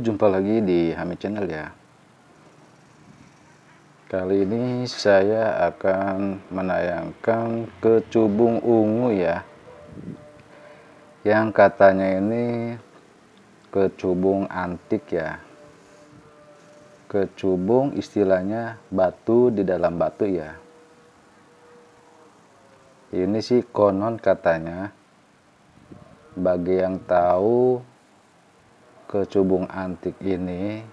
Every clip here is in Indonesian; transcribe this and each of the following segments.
Jumpa lagi di Hamid Channel ya. Kali ini saya akan menayangkan kecubung ungu ya. Yang katanya ini kecubung antik ya. Kecubung istilahnya batu di dalam batu ya. Ini sih konon katanya bagi yang tahu kecubung antik ini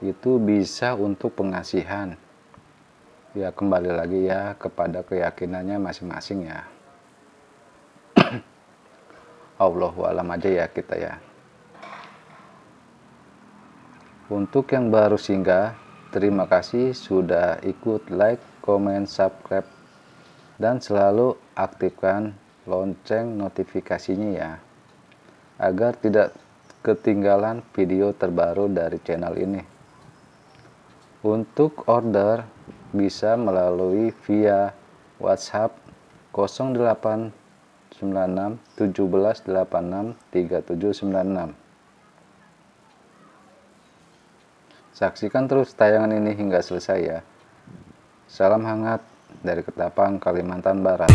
itu bisa untuk pengasihan. Ya kembali lagi ya kepada keyakinannya masing-masing ya. Allahu alam aja ya kita ya. Untuk yang baru singgah terima kasih sudah ikut like comment subscribe dan selalu aktifkan lonceng notifikasinya ya. Agar tidak ketinggalan video terbaru dari channel ini. Untuk order bisa melalui via WhatsApp 0896 1786 3796. Saksikan terus tayangan ini hingga selesai ya. Salam hangat dari Ketapang, Kalimantan Barat.